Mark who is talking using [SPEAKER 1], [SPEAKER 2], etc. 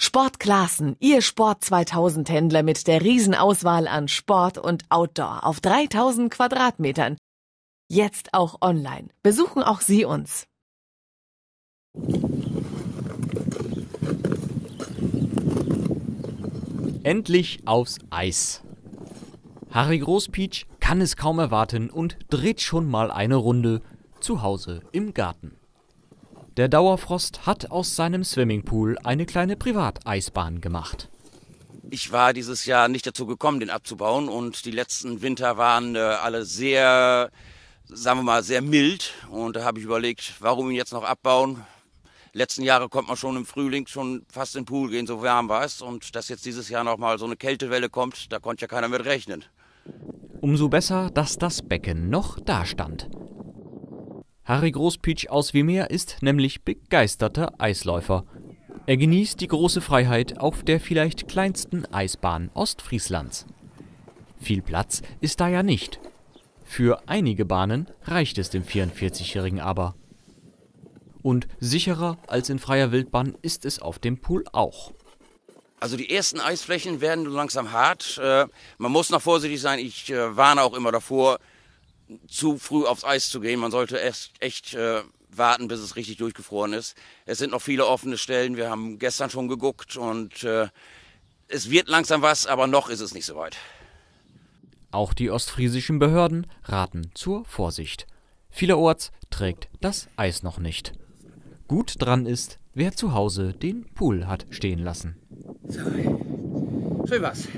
[SPEAKER 1] Sportklassen, Ihr Sport 2000 Händler mit der Riesenauswahl an Sport und Outdoor auf 3000 Quadratmetern. Jetzt auch online. Besuchen auch Sie uns.
[SPEAKER 2] Endlich aufs Eis. Harry Großpietsch kann es kaum erwarten und dreht schon mal eine Runde zu Hause im Garten. Der Dauerfrost hat aus seinem Swimmingpool eine kleine Privateisbahn gemacht.
[SPEAKER 3] Ich war dieses Jahr nicht dazu gekommen, den abzubauen und die letzten Winter waren äh, alle sehr, sagen wir mal, sehr mild und da habe ich überlegt, warum ihn jetzt noch abbauen. Letzten Jahre konnte man schon im Frühling schon fast in den Pool gehen, so warm war es und dass jetzt dieses Jahr noch mal so eine Kältewelle kommt, da konnte ja keiner mit rechnen.
[SPEAKER 2] Umso besser, dass das Becken noch dastand. Harry Großpietsch aus Wimer ist nämlich begeisterter Eisläufer. Er genießt die große Freiheit auf der vielleicht kleinsten Eisbahn Ostfrieslands. Viel Platz ist da ja nicht. Für einige Bahnen reicht es dem 44-Jährigen aber. Und sicherer als in freier Wildbahn ist es auf dem Pool auch.
[SPEAKER 3] Also die ersten Eisflächen werden langsam hart. Äh, man muss noch vorsichtig sein. Ich äh, warne auch immer davor, zu früh aufs Eis zu gehen. Man sollte erst echt äh, warten, bis es richtig durchgefroren ist. Es sind noch viele offene Stellen. Wir haben gestern schon geguckt und äh, es wird langsam was, aber noch ist es nicht so weit.
[SPEAKER 2] Auch die ostfriesischen Behörden raten zur Vorsicht. Vielerorts trägt das Eis noch nicht. Gut dran ist, wer zu Hause den Pool hat stehen lassen.
[SPEAKER 3] So, schön was.